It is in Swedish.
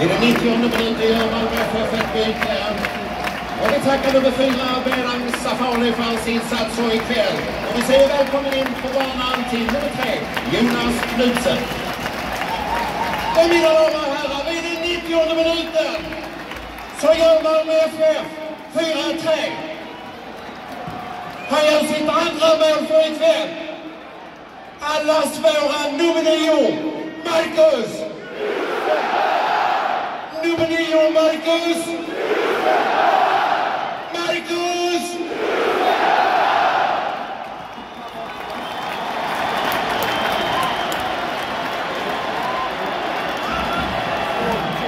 I den 90 minuten gör Malmö FF ett byte. Och vi tackar nummer fyra, Behrang Safari för hans insatser ikväll. Och vi säger välkommen in på banan till nummer tre, Jonas Knutsen. Och mina damer och herrar, vid den 90 minuten så gör Malmö FF 4-3. Han gör sitt andra mål för ikväll. Allas våra nummer nio, Marcus! Nummer nio, Marcus!